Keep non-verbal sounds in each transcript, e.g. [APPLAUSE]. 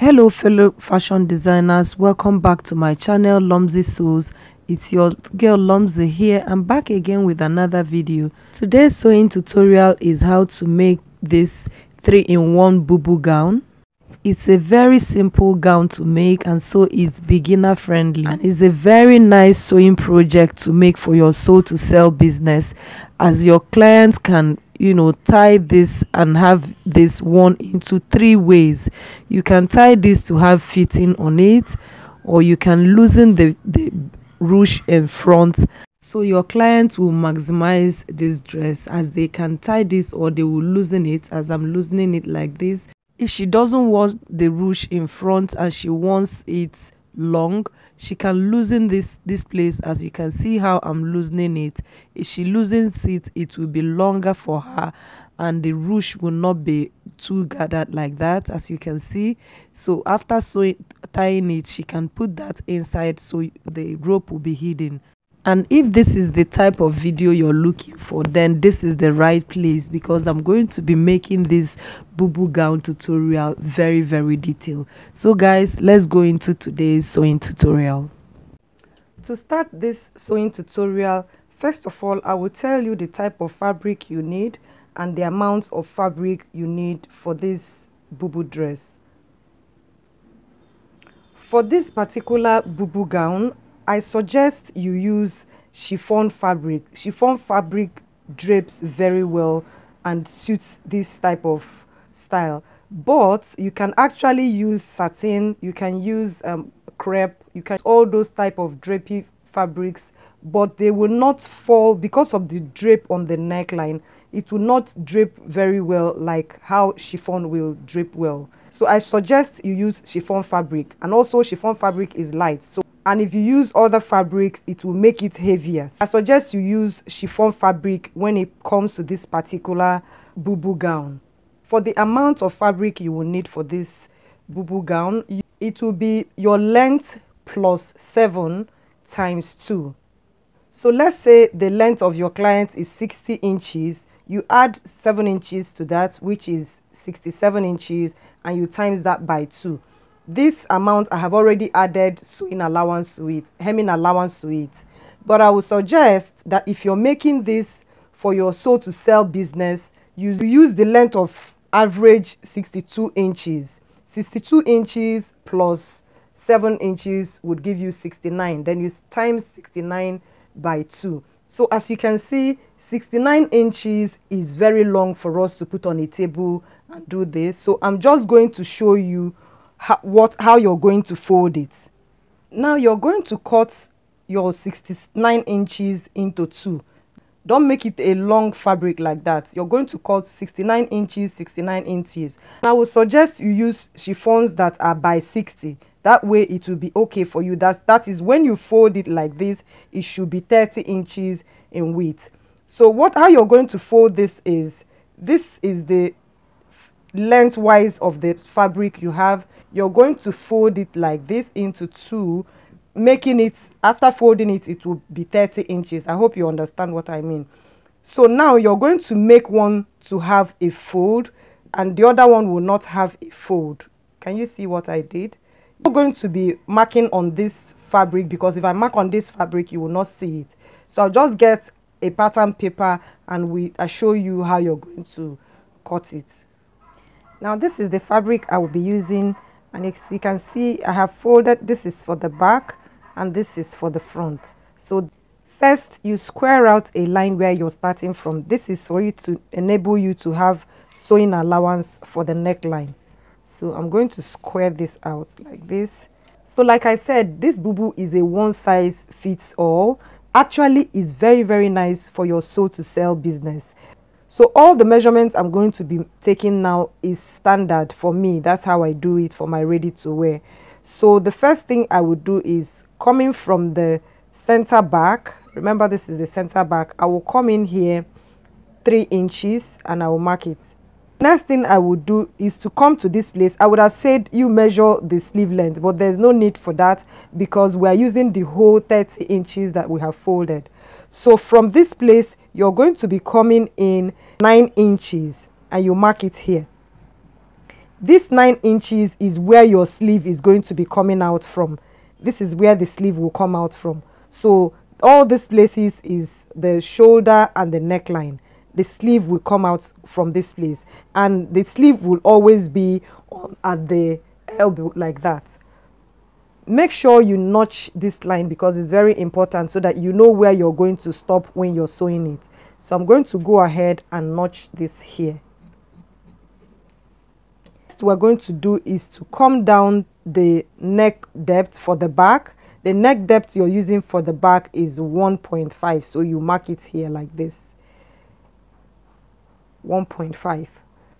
hello fellow fashion designers. Welcome back to my channel Lomzy Sews it's your girl Lomzy here. I'm back again with another video. Today's sewing tutorial is how to make this three-in-one bubu gown. It's a very simple gown to make and so it's beginner friendly and it's a very nice sewing project to make for your sew to sell business as your clients can you know tie this and have this one into three ways. You can tie this to have fitting on it or you can loosen the the ruche in front. So your client will maximize this dress as they can tie this or they will loosen it as i'm loosening it like this. If she doesn't want the ruche in front and she wants it long she can loosen this this place as you can see how i'm loosening it. If she loosens it it will be longer for her and the ruche will not be too gathered like that as you can see. So after sewing tying it she can put that inside so the rope will be hidden and if this is the type of video you're looking for then this is the right place because i'm going to be making this bubu gown tutorial very very detailed. So guys let's go into today's sewing tutorial. To start this sewing tutorial first of all i will tell you the type of fabric you need and the amount of fabric you need for this bubu dress. For this particular bubu gown I suggest you use chiffon fabric. Chiffon fabric drapes very well and suits this type of style. But you can actually use satin, you can use um, crepe, you can all those type of drapey fabrics, but they will not fall because of the drape on the neckline. It will not drape very well like how chiffon will drape well. So I suggest you use chiffon fabric and also chiffon fabric is light. So and if you use other fabrics it will make it heavier. I suggest you use chiffon fabric when it comes to this particular bubu gown. For the amount of fabric you will need for this bubu gown it will be your length plus 7 times 2 so let's say the length of your client is 60 inches. You add 7 inches to that which is 67 inches and you times that by 2 this amount I have already added sewing allowance to it, hemming allowance to it. But I would suggest that if you're making this for your sew to sell business, you use the length of average 62 inches. 62 inches plus 7 inches would give you 69. Then you times 69 by 2. So as you can see, 69 inches is very long for us to put on a table and do this. So I'm just going to show you how, what, how you're going to fold it. Now you're going to cut your 69 inches into two. Don't make it a long fabric like that. You're going to cut 69 inches, 69 inches. I would suggest you use chiffons that are by 60. That way it will be okay for you. That's, that is when you fold it like this, it should be 30 inches in width. So what how you're going to fold this is, this is the lengthwise of the fabric you have you're going to fold it like this into two making it after folding it it will be 30 inches. I hope you understand what i mean. So now you're going to make one to have a fold and the other one will not have a fold. Can you see what i did? You're going to be marking on this fabric because if i mark on this fabric you will not see it. So i'll just get a pattern paper and we i show you how you're going to cut it now this is the fabric i will be using and as you can see I have folded this is for the back and this is for the front. So first you square out a line where you're starting from. This is for you to enable you to have sewing allowance for the neckline. So I'm going to square this out like this. So like I said this bubu is a one size fits all actually is very very nice for your sew to sell business so all the measurements I'm going to be taking now is standard for me. That's how I do it for my ready to wear. So the first thing I would do is coming from the center back. Remember this is the center back. I will come in here three inches and I will mark it. Next thing I would do is to come to this place. I would have said you measure the sleeve length, but there's no need for that because we are using the whole 30 inches that we have folded. So from this place, you're going to be coming in 9 inches and you mark it here. this nine inches is where your sleeve is going to be coming out from this is where the sleeve will come out from so all these places is the shoulder and the neckline the sleeve will come out from this place. And the sleeve will always be at the elbow like that. Make sure you notch this line because it's very important so that you know where you're going to stop when you're sewing it. So i'm going to go ahead and notch this here. Next we're going to do is to come down the neck depth for the back. The neck depth you're using for the back is 1.5 so you mark it here like this 1.5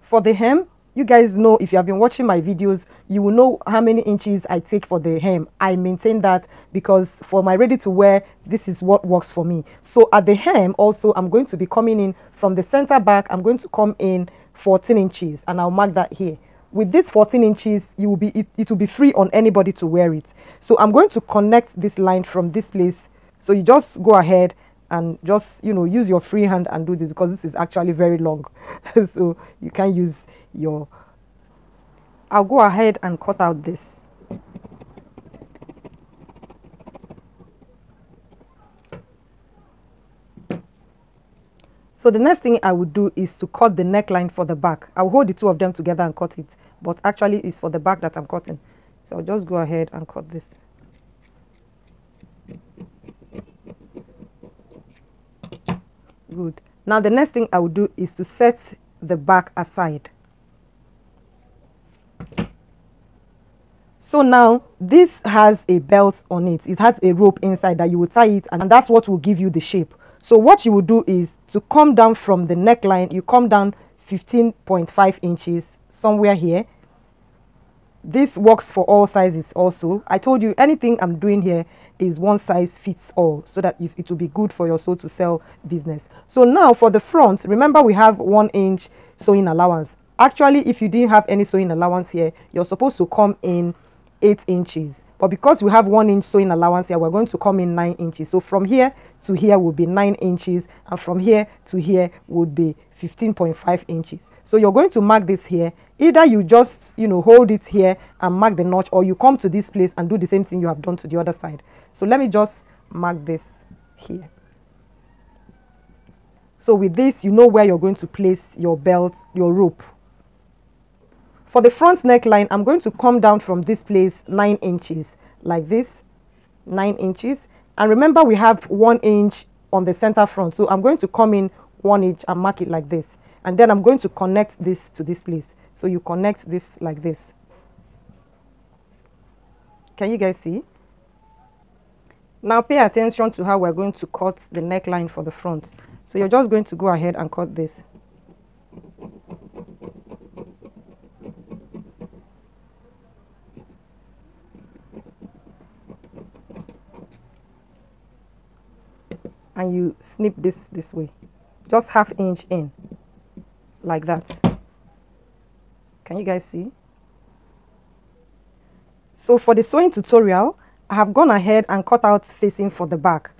for the hem you guys know if you have been watching my videos you will know how many inches i take for the hem. I maintain that because for my ready to wear this is what works for me. So at the hem also i'm going to be coming in from the center back. I'm going to come in 14 inches and i'll mark that here. With this 14 inches you will be it, it will be free on anybody to wear it. So i'm going to connect this line from this place. So you just go ahead and just you know use your free hand and do this because this is actually very long. [LAUGHS] So you can use your I'll go ahead and cut out this. So the next thing I would do is to cut the neckline for the back. I'll hold the two of them together and cut it but actually it's for the back that I'm cutting. So I'll just go ahead and cut this good. Now the next thing I will do is to set the back aside. So now this has a belt on it. It has a rope inside that you will tie it and that's what will give you the shape. So what you will do is to come down from the neckline. You come down 15.5 inches somewhere here this works for all sizes also. I told you anything i'm doing here is one size fits all so that it will be good for your sew to sell business. So now for the front remember we have one inch sewing allowance. Actually if you didn't have any sewing allowance here you're supposed to come in eight inches but because we have one inch sewing allowance here we're going to come in nine inches. So from here to here will be nine inches and from here to here would be 15.5 inches. So you're going to mark this here. Either you just you know hold it here and mark the notch or you come to this place and do the same thing you have done to the other side. So let me just mark this here. So with this you know where you're going to place your belt your rope for the front neckline i'm going to come down from this place nine inches like this nine inches. And remember we have one inch on the center front. So i'm going to come in one inch and mark it like this. And then I'm going to connect this to this place. So you connect this like this. Can you guys see? Now pay attention to how we're going to cut the neckline for the front. So you're just going to go ahead and cut this and you snip this this way. Just half inch in like that. Can you guys see? So for the sewing tutorial I have gone ahead and cut out facing for the back.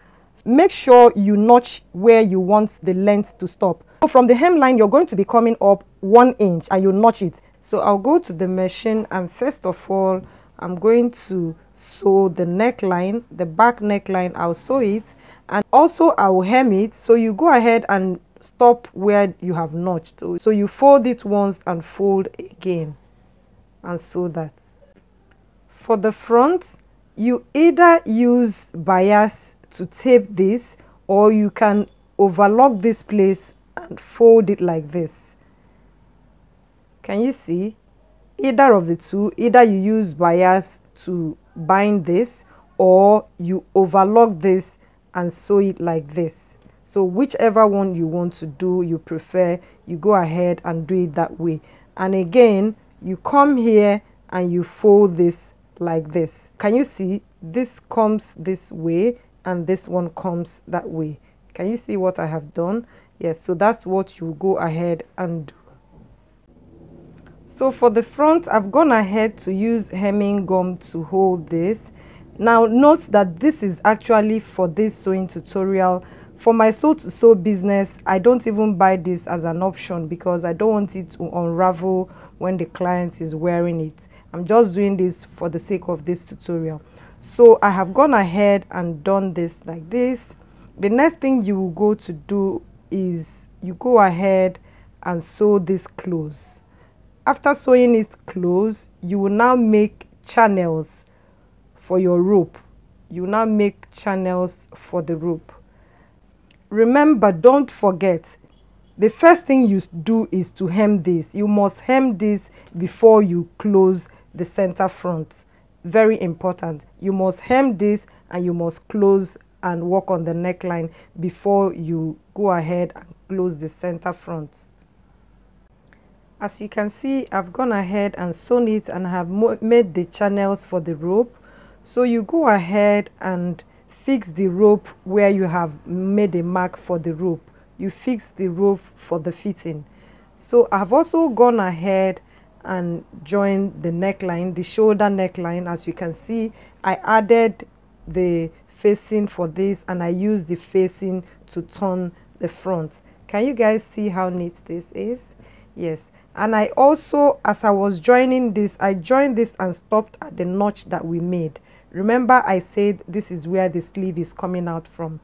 Make sure you notch where you want the length to stop. So from the hemline you're going to be coming up one inch and you notch it. So I'll go to the machine and first of all I'm going to sew the neckline the back neckline I'll sew it and also I will hem it. So you go ahead and stop where you have notched. So you fold it once and fold again and sew that. For the front you either use bias to tape this or you can overlock this place and fold it like this. Can you see either of the two either you use bias to bind this or you overlock this and sew it like this. So whichever one you want to do you prefer you go ahead and do it that way. And again you come here and you fold this like this. Can you see? This comes this way and this one comes that way. Can you see what I have done? Yes so that's what you go ahead and do so for the front I've gone ahead to use hemming gum to hold this. Now note that this is actually for this sewing tutorial. For my sew to sew business i don't even buy this as an option because i don't want it to unravel when the client is wearing it. I'm just doing this for the sake of this tutorial. So i have gone ahead and done this like this. The next thing you will go to do is you go ahead and sew this close after sewing it close you will now make channels for your rope. You now make channels for the rope. Remember don't forget the first thing you do is to hem this. You must hem this before you close the center front. Very important. You must hem this and you must close and work on the neckline before you go ahead and close the center front as you can see I've gone ahead and sewn it and have made the channels for the rope. So you go ahead and fix the rope where you have made a mark for the rope. You fix the rope for the fitting. So I've also gone ahead and joined the neckline the shoulder neckline. As you can see I added the facing for this and I used the facing to turn the front. Can you guys see how neat this is? Yes and I also as I was joining this I joined this and stopped at the notch that we made. Remember I said this is where the sleeve is coming out from.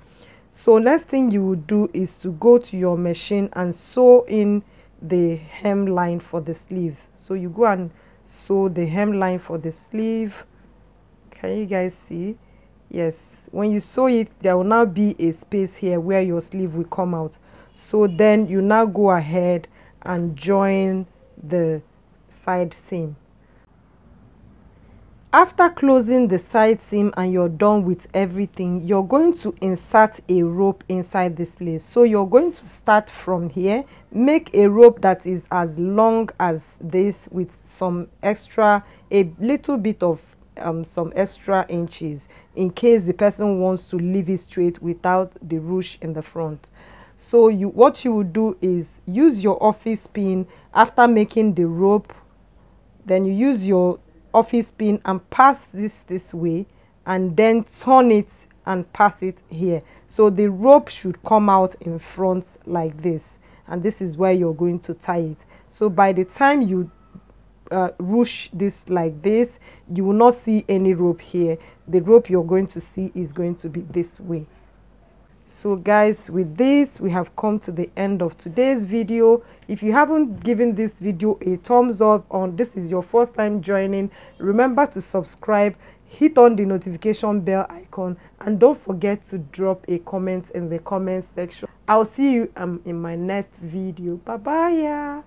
So next thing you would do is to go to your machine and sew in the hemline for the sleeve. So you go and sew the hemline for the sleeve. Can you guys see? Yes. When you sew it there will now be a space here where your sleeve will come out. So then you now go ahead and join the side seam after closing the side seam and you're done with everything you're going to insert a rope inside this place. So you're going to start from here make a rope that is as long as this with some extra a little bit of um, some extra inches in case the person wants to leave it straight without the ruche in the front so you what you will do is use your office pin after making the rope then you use your office pin and pass this this way and then turn it and pass it here. So the rope should come out in front like this and this is where you're going to tie it. So by the time you uh, ruche this like this you will not see any rope here. The rope you're going to see is going to be this way so guys with this we have come to the end of today's video. If you haven't given this video a thumbs up on this is your first time joining remember to subscribe hit on the notification bell icon and don't forget to drop a comment in the comment section. I'll see you um, in my next video. Bye bye yeah